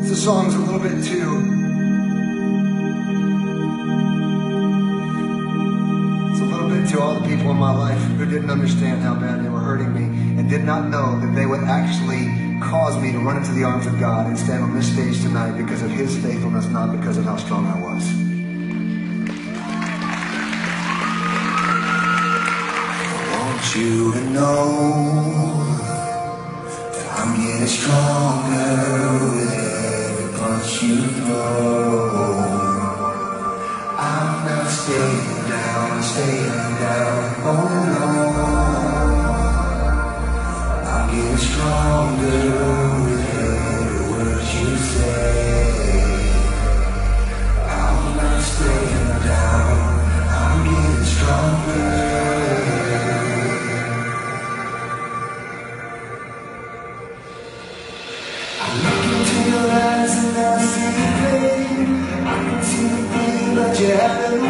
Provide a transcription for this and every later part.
This song's a little bit too. It's a little bit to all the people in my life who didn't understand how bad they were hurting me and did not know that they would actually cause me to run into the arms of God and stand on this stage tonight because of His faithfulness, not because of how strong I was. I want you to know that I'm getting stronger staying down, staying down, oh no. I'm getting stronger with every word you say. I'm not staying down, I'm getting stronger. I look into your eyes and I see pain. I can see the pain that you have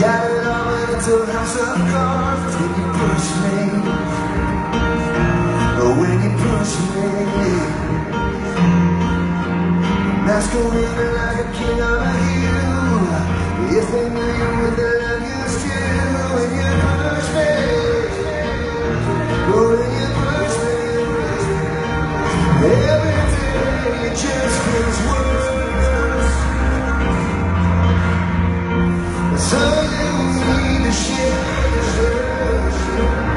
got it all in a house of cards when you push me. When you push me. Masquerading like a king on a 曾经你的血热血。